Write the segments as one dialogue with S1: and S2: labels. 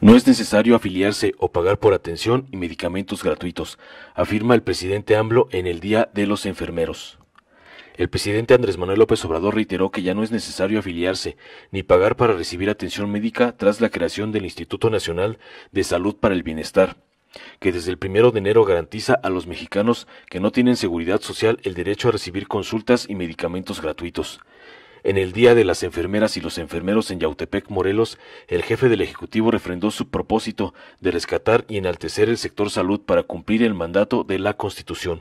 S1: No es necesario afiliarse o pagar por atención y medicamentos gratuitos, afirma el presidente AMLO en el Día de los Enfermeros. El presidente Andrés Manuel López Obrador reiteró que ya no es necesario afiliarse ni pagar para recibir atención médica tras la creación del Instituto Nacional de Salud para el Bienestar, que desde el primero de enero garantiza a los mexicanos que no tienen seguridad social el derecho a recibir consultas y medicamentos gratuitos. En el Día de las Enfermeras y los Enfermeros en Yautepec, Morelos, el jefe del Ejecutivo refrendó su propósito de rescatar y enaltecer el sector salud para cumplir el mandato de la Constitución.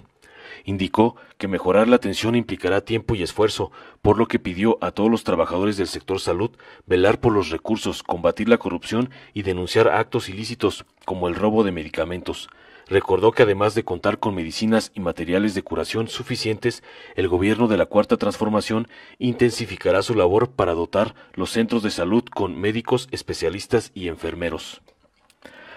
S1: Indicó que mejorar la atención implicará tiempo y esfuerzo, por lo que pidió a todos los trabajadores del sector salud velar por los recursos, combatir la corrupción y denunciar actos ilícitos como el robo de medicamentos. Recordó que además de contar con medicinas y materiales de curación suficientes, el gobierno de la Cuarta Transformación intensificará su labor para dotar los centros de salud con médicos, especialistas y enfermeros.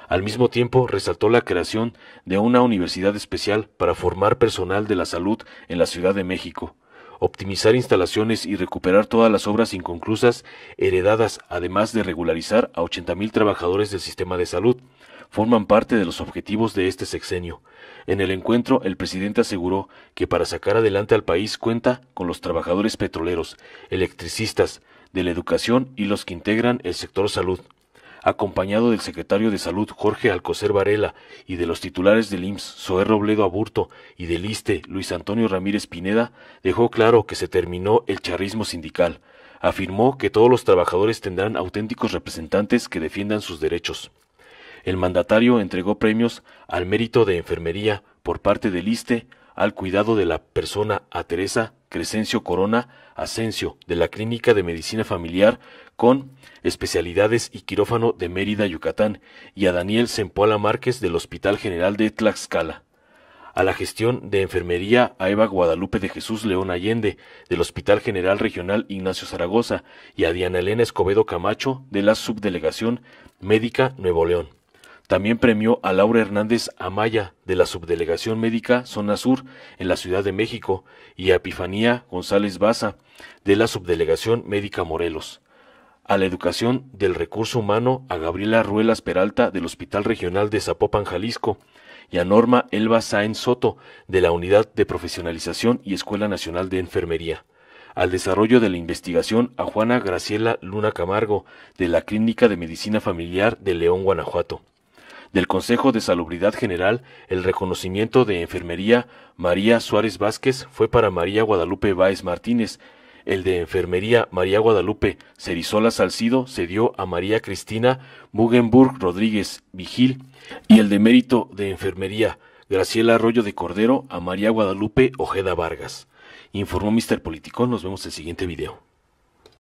S1: Al mismo tiempo, resaltó la creación de una universidad especial para formar personal de la salud en la Ciudad de México, optimizar instalaciones y recuperar todas las obras inconclusas heredadas, además de regularizar a 80.000 trabajadores del sistema de salud, forman parte de los objetivos de este sexenio. En el encuentro, el presidente aseguró que para sacar adelante al país cuenta con los trabajadores petroleros, electricistas, de la educación y los que integran el sector salud. Acompañado del secretario de Salud Jorge Alcocer Varela y de los titulares del IMSS Zoé Robledo Aburto y del ISTE Luis Antonio Ramírez Pineda, dejó claro que se terminó el charrismo sindical. Afirmó que todos los trabajadores tendrán auténticos representantes que defiendan sus derechos. El mandatario entregó premios al mérito de enfermería por parte del ISTE al cuidado de la persona a Teresa Crescencio Corona Asensio de la Clínica de Medicina Familiar con especialidades y quirófano de Mérida, Yucatán, y a Daniel Sempoala Márquez del Hospital General de Tlaxcala. A la gestión de enfermería a Eva Guadalupe de Jesús León Allende del Hospital General Regional Ignacio Zaragoza y a Diana Elena Escobedo Camacho de la Subdelegación Médica Nuevo León. También premió a Laura Hernández Amaya de la Subdelegación Médica Zona Sur en la Ciudad de México y a Epifanía González Baza de la Subdelegación Médica Morelos. A la Educación del Recurso Humano a Gabriela Ruelas Peralta del Hospital Regional de Zapopan, Jalisco y a Norma Elba Sáenz Soto de la Unidad de Profesionalización y Escuela Nacional de Enfermería al desarrollo de la investigación a Juana Graciela Luna Camargo de la Clínica de Medicina Familiar de León, Guanajuato del Consejo de Salubridad General, el reconocimiento de Enfermería María Suárez Vázquez fue para María Guadalupe Báez Martínez, el de Enfermería María Guadalupe Cerizola Salcido se dio a María Cristina Mugenburg Rodríguez Vigil y el de Mérito de Enfermería Graciela Arroyo de Cordero a María Guadalupe Ojeda Vargas. Informó Mister Político, nos vemos en el siguiente video.